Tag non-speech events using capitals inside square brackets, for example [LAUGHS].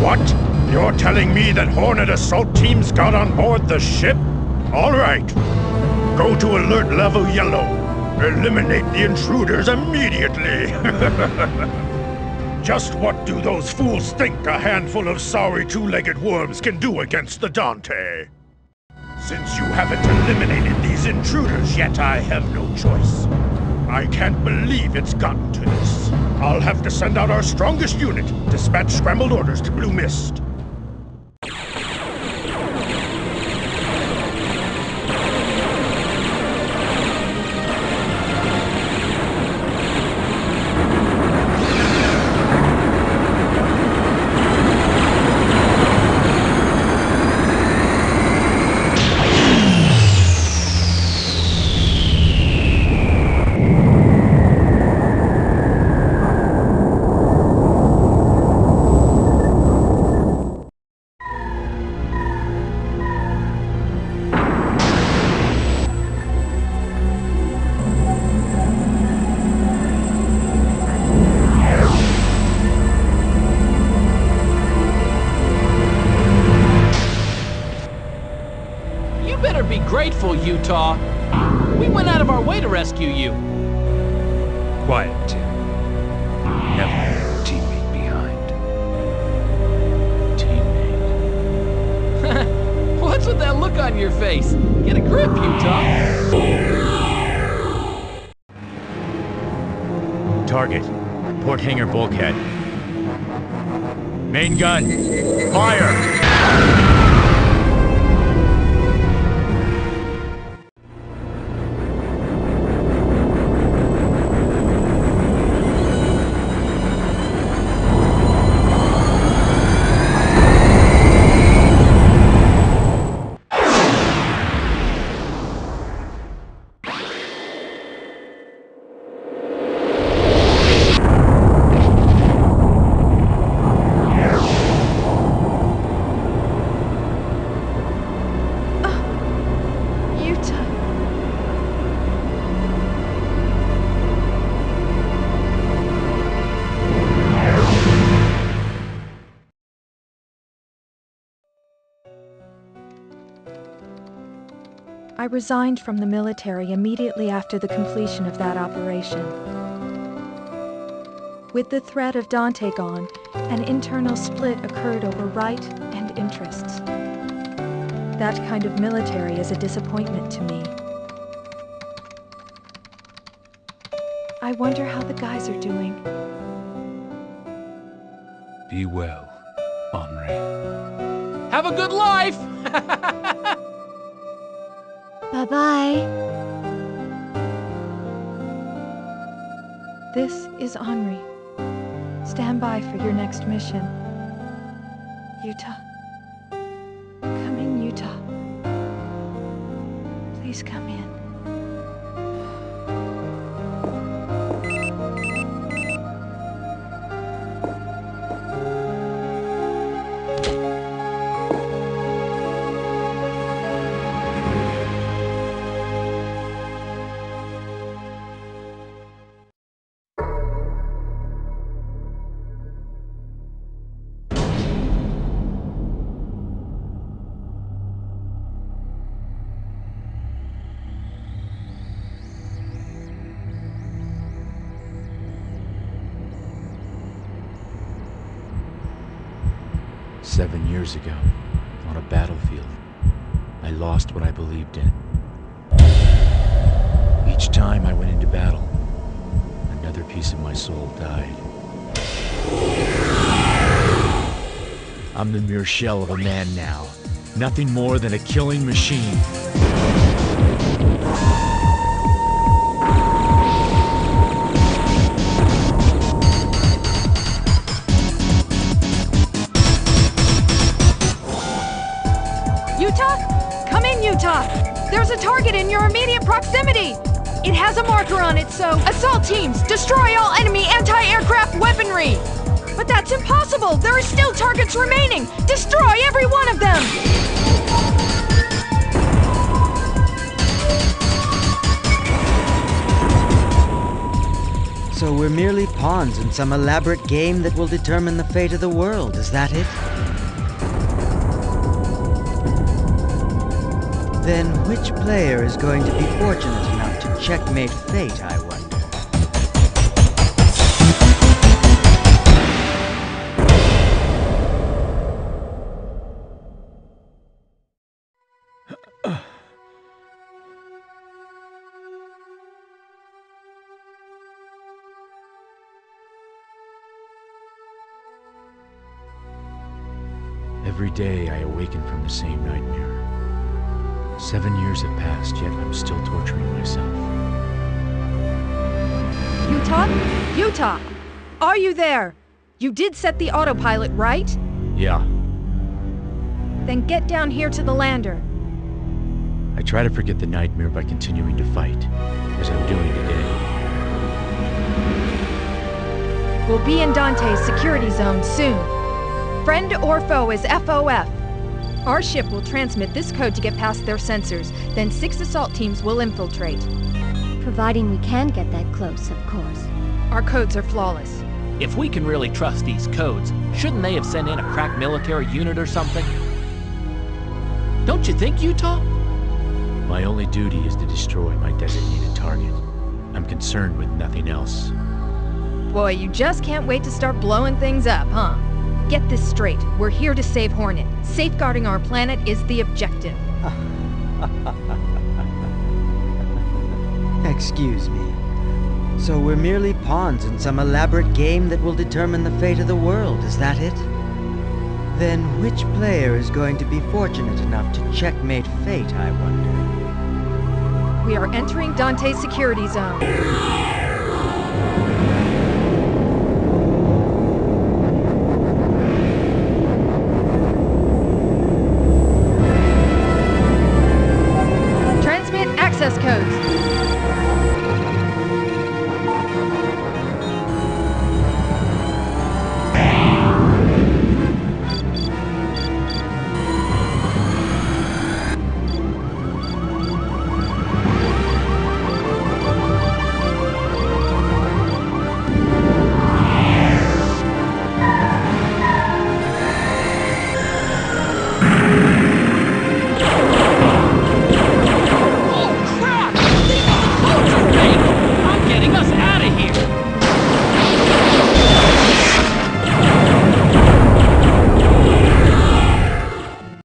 What? You're telling me that Hornet assault teams got on board the ship? All right. Go to alert level yellow. Eliminate the intruders immediately. [LAUGHS] Just what do those fools think a handful of sorry two-legged worms can do against the Dante? Since you haven't eliminated these intruders yet, I have no choice. I can't believe it's gotten to this. I'll have to send out our strongest unit, dispatch scrambled orders to Blue Mist. Grateful, Jutah. We went out of our way to rescue you. Quiet, Tim. Never leave a teammate behind. Teammate. [LAUGHS] What's with that look on your face? Get a grip, Jutah. Target. Port hangar bulkhead. Main gun. Fire! I resigned from the military immediately after the completion of that operation. With the threat of Dante gone, an internal split occurred over right and interests. That kind of military is a disappointment to me. I wonder how the guys are doing. Be well, Henri. Have a good life! [LAUGHS] Bye bye. This is Henri. Stand by for your next mission. Jutah. Come in, Jutah. Please come in. Seven years ago, on a battlefield, I lost what I believed in. Each time I went into battle, another piece of my soul died. I'm the mere shell of a man now, nothing more than a killing machine. There's a target in your immediate proximity! It has a marker on it, so assault teams, destroy all enemy anti-aircraft weaponry! But that's impossible! There are still targets remaining! Destroy every one of them! So we're merely pawns in some elaborate game that will determine the fate of the world, is that it? Then which player is going to be fortunate enough to checkmate fate, I wonder? Every day I awaken from the same nightmare. Seven years have passed, yet I'm still torturing myself. Jutah? Jutah! Are you there? You did set the autopilot, right? Yeah, Then get down here to the lander. I try to forget the nightmare by continuing to fight, as I'm doing today. We'll be in Dante's security zone soon. Friend or foe is FOF. Our ship will transmit this code to get past their sensors, then six assault teams will infiltrate. Providing we can get that close, of course. Our codes are flawless. If we can really trust these codes, shouldn't they have sent in a crack military unit or something? Don't you think, Jutah? My only duty is to destroy my designated target. I'm concerned with nothing else. Boy, you just can't wait to start blowing things up, huh? Get this straight. We're here to save Hornet. Safeguarding our planet is the objective. [LAUGHS] Excuse me. So we're merely pawns in some elaborate game that will determine the fate of the world, is that it? Then which player is going to be fortunate enough to checkmate fate, I wonder? We are entering Dante's security zone.